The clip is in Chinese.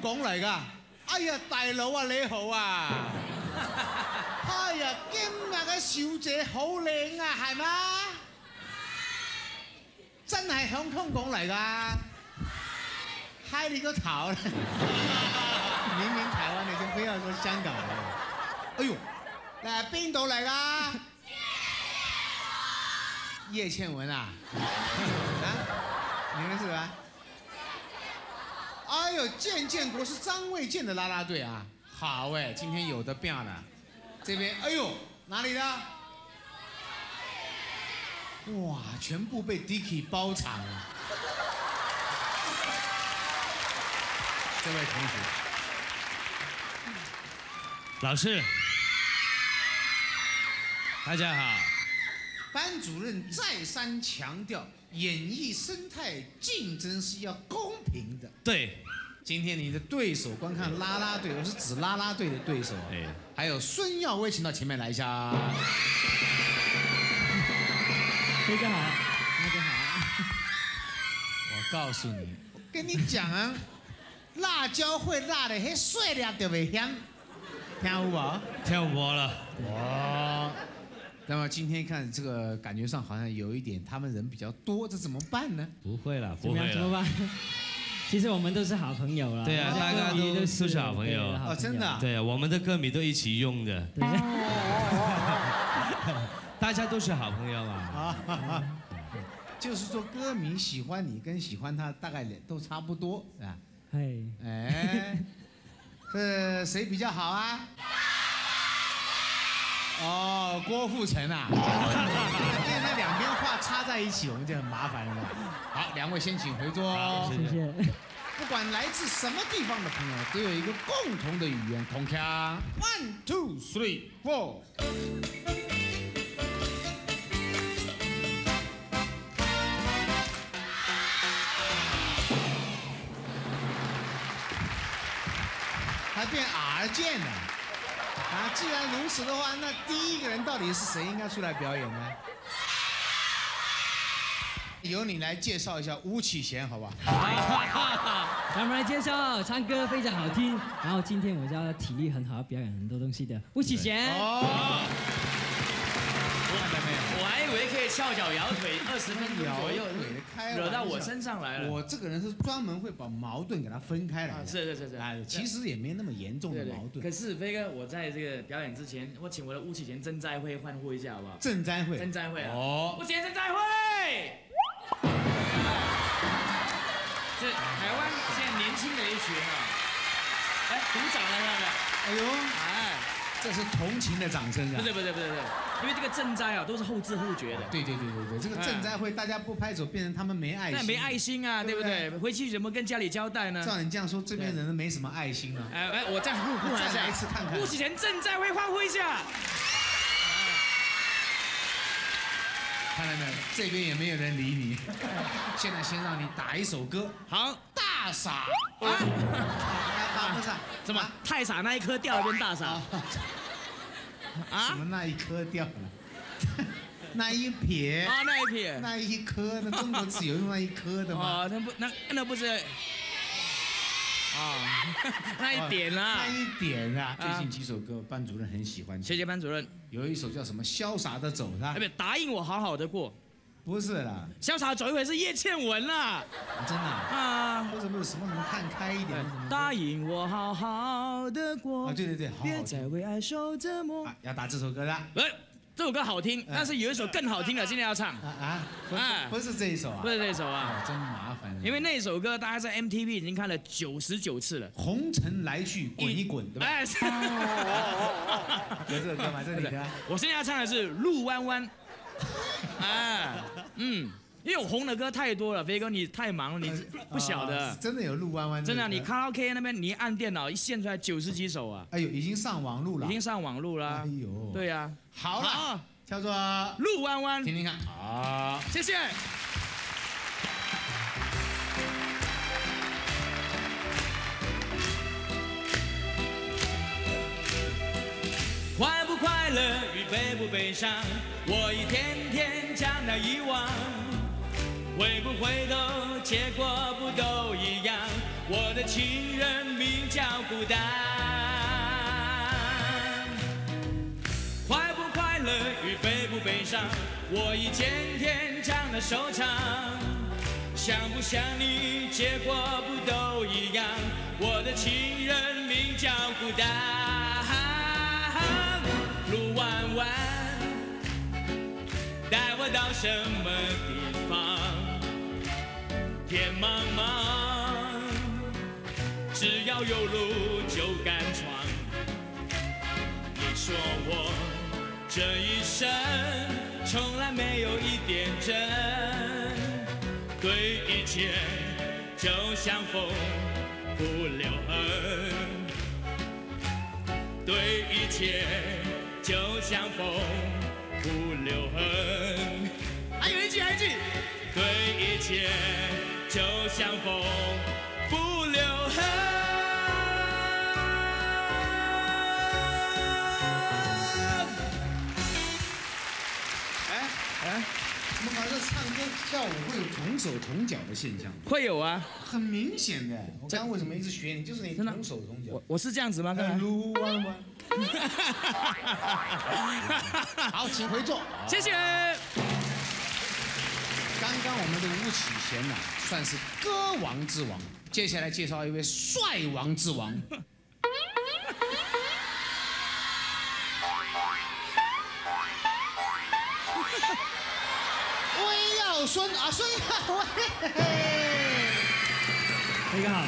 港嚟噶，哎呀大佬啊你好啊，哎呀今日嘅小姐好靚啊係嗎？真係響香港嚟噶，嗨你個頭！明明台灣嘅，就非要做香港嘅。哎呦，嚟邊度嚟噶？叶倩文啊，啊，你们係咩？哎呦，建建国是张卫健的啦啦队啊！好哎，今天有的变了，这边哎呦哪里的？哇，全部被 Dicky 包场了。这位同学，老师，大家好。班主任再三强调，演艺生态竞争是要公平的。对。今天你的对手观看拉拉队，我是指拉拉队的对手。哎，还有孙耀威，请到前面来一下。大家好，大家好。我告诉你，跟你讲啊，辣椒会辣的，很碎裂的危香。跳舞吧，跳舞了？哇，那么今天看这个感觉上好像有一点，他们人比较多，这怎么办呢？不会了，不会了。怎么办？其实我们都是好朋友了。对啊，大家都都是好朋友。哦，真的。对啊，我们的歌迷都一起用的。大家都是好朋友了。啊 就是说，歌迷喜欢你跟喜欢他大概都差不多啊。哎。哎。是谁比较好啊？哦，郭富城啊。插在一起，我们就很麻烦了。好，两位先请回座。谢谢。不管来自什么地方的朋友，都有一个共同的语言，同腔。One two three four。还变 R 键了。啊，既然如此的话，那第一个人到底是谁应该出来表演呢？由你来介绍一下巫启贤，好不好？好，咱们来介绍，唱歌非常好听，然后今天我他体力很好，表演很多东西的巫启贤。哦，哇，太棒有？我还以为可以翘脚摇腿 二十分钟左右，惹到我身上来了。我这个人是专门会把矛盾给他分开来的，是是是是，哎，其实也没那么严重的矛盾。可是飞哥，我在这个表演之前，我请我的巫启贤赈灾会欢呼一下，好不好？赈灾会，赈灾会哦，巫先生，赈灾会。哎呦，哎，这是同情的掌声啊！不对不对不对不对，因为这个赈灾啊，都是后知后觉的。对对对对对，这个赈灾会大家不拍手，变成他们没爱心。那没爱心啊，对不对？回去怎么跟家里交代呢？照你这样说，这边人没什么爱心了。哎哎，我再呼呼再来一次看看。目前赈灾会欢呼一下。看到没有？这边也没有人理你。现在先让你打一首歌，好。大傻，不是怎么太傻那一颗掉了跟大傻啊？什么那一颗掉了？那一撇啊，那一撇，那一颗，那中国只有用那一颗的吗？哦，那不那那不是 啊？那一点啦，那一点啦。最近几首歌班主任很喜欢，谢谢班主任。有一首叫什么“潇洒的走”是吧？别答应我好好的过。不是啦，潇洒走一回是叶倩文啦。真的啊，我怎么有什么能看开一点？答应我好好的过。啊对对对，好别再为爱受折磨。要打这首歌的。不，这首歌好听，但是有一首更好听的，今天要唱。啊啊，不是这一首啊，不是这一首啊。真麻烦。因为那首歌，大家在 MTV 已经看了九十九次了。红尘来去滚一滚，对吧？哎，有这首歌吗？是的。我现在要唱的是路弯弯。哎，嗯，因为我红的歌太多了，飞哥你太忙了，你不晓得，真的有路弯弯。真的，你卡拉 OK 那边你一按电脑一现出来九十几首啊。哎呦，已经上网路了，已经上网路了。哎呦，对呀，好了，叫做路弯弯，听听看。好，谢谢。快乐与悲不悲伤，我一天天将它遗忘。回不回头，结果不都一样？我的情人名叫孤单。快不快乐与悲不悲伤，我一天天将它收藏。想不想你，结果不都一样？我的情人名叫孤单。带我到什么地方？天茫茫，只要有路就敢闯。你说我这一生从来没有一点真，对一切就像风，不留痕，对一切。就像风不留痕，还有一句，还有一句，对一切就像风不留痕。哎哎，怎么好像唱歌跳舞会有同手同脚的现象，会有啊，很明显的。我刚刚为什么一直学你？就是你同手同脚。我我是这样子吗？刚才撸完吗？好，请回座，谢谢。刚刚我们的巫启贤呐，算是歌王之王，接下来介绍一位帅王之王，威耀孙啊，孙耀威，大家好。